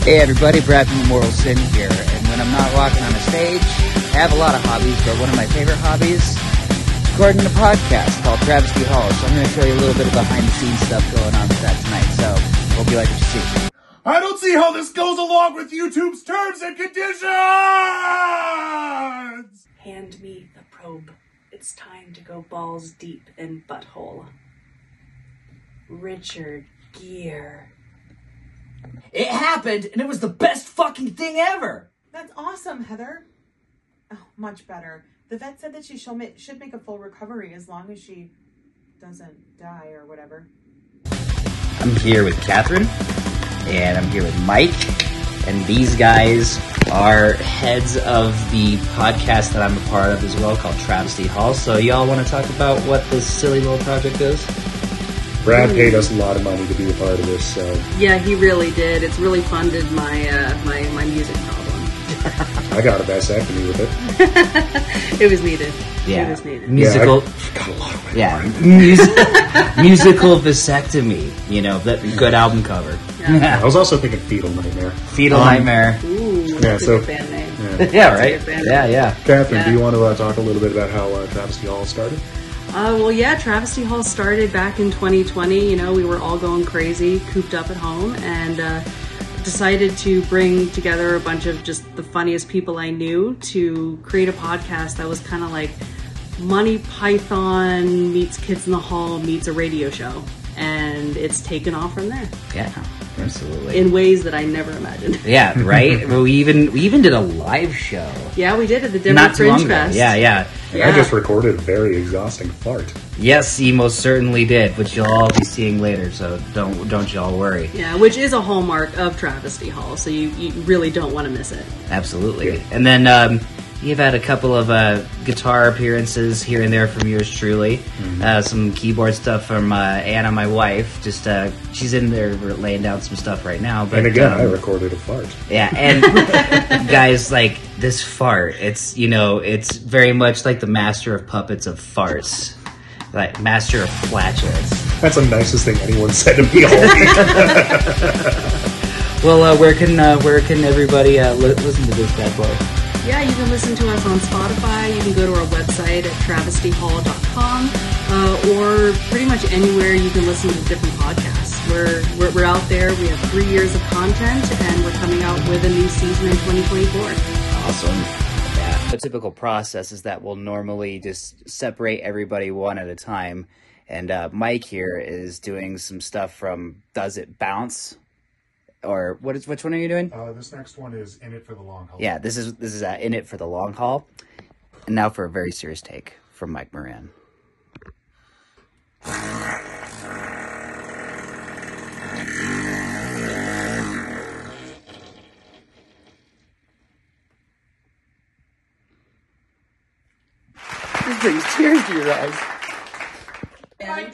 Hey everybody, Brad from Immortal Sÿnn here. And when I'm not walking on a stage, I have a lot of hobbies, but one of my favorite hobbies is recording a podcast called Travesty Hall. So I'm going to show you a little bit of behind the scenes stuff going on with that tonight. So hope you like what you see. I don't see how this goes along with YouTube's terms and conditions! Hand me the probe. It's time to go balls deep in butthole. Richard Gere. It happened, and it was the best fucking thing ever. That's awesome, Heather. Oh, much better. The vet said that she shall ma- should make a full recovery as long as she doesn't die or whatever. I'm here with Catherine, and I'm here with Mike, and these guys are heads of the podcast that I'm a part of as well, called Travesty Hall. So y'all want to talk about what this silly little project is? Brad paid us a lot of money to be a part of this, so Yeah, he really did. It's really funded my uh, my my music problem. I got a vasectomy with it. It was needed. Yeah. It was needed. Musical, Yeah, got a lot of yeah, mus- musical vasectomy. You know, that good album cover. I was also thinking fetal nightmare. Fetal Um, nightmare. Ooh, Yeah, that's so- a good band name. Yeah. Yeah, right. band. Yeah, yeah. Catherine, do you want to uh, talk a little bit about how uh, Travesty Hall started? Uh, well, yeah, Travesty Hall started back in 2020. You know, we were all going crazy, cooped up at home, and uh, decided to bring together a bunch of just the funniest people I knew to create a podcast that was kind of like Monty Python meets Kids in the Hall meets a radio show. And it's taken off from there Yeah, absolutely. in ways that I never imagined. yeah, right. we even we even did a live show Yeah, we did at the Denver not too Fringe long ago. Fest. Yeah, yeah. I just recorded a very exhausting fart. Yes, he most certainly did, which you'll all be seeing later. So don't don't y'all worry. Yeah, which is a hallmark of Travesty Hall, so you, you really don't want to miss it. Absolutely. And then um, you've had a couple of uh, guitar appearances here and there from yours truly. Mm-hmm. Uh, some keyboard stuff from uh, Anna, my wife. Just uh, she's in there laying down some stuff right now. But And again, um, I recorded a fart. Yeah, and guys, like this fart, it's you know, it's very much like the master of puppets of farts, like master of flatulence. That's the nicest thing anyone said to me all week. Well, uh, where can uh, where can everybody uh, li- listen to this bad boy? Yeah, you can listen to us on Spotify. You can go to our website at travestyhall.com uh, or pretty much anywhere you can listen to different podcasts. We're, we're, we're out there. We have three years of content and we're coming out with a new season in 2024. Awesome. Yeah, the typical process is that we'll normally just separate everybody one at a time, and uh, Mike here is doing some stuff from Does It Bounce, or what is which one are you doing? Uh, this next one is In It for the Long Haul. Yeah, this is this is uh, in it for the long haul. And now for a very serious take from Mike Moran. This brings tears to your eyes.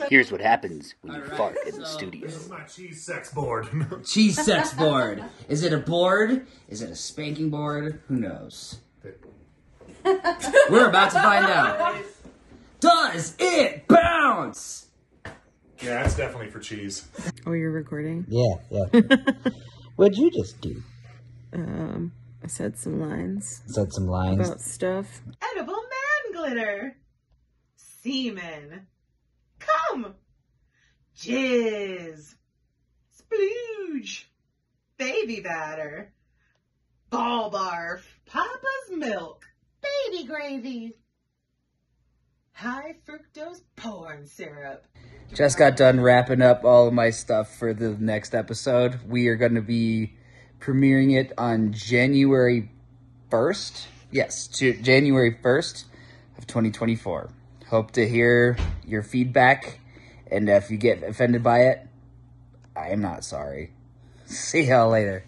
Here's what happens when you fart in the studio. This is My cheese sex board. Cheese sex board. Is it a board? Is it a spanking board? Who knows? We're about to find out. Does it bounce? yeah, that's definitely for cheese. Oh, you're recording? Yeah, yeah. What'd you just do? Um, I said some lines Said some lines. about stuff. Edible man glitter. Semen. Come. Jizz. Splooge. Baby batter. Ball barf. Papa's milk. Baby gravy. High fructose corn syrup. Just got done wrapping up all of my stuff for the next episode. We are going to be premiering it on January 1st. Yes, January 1st of 2024. Hope to hear your feedback. And if you get offended by it, I am not sorry. See y'all later.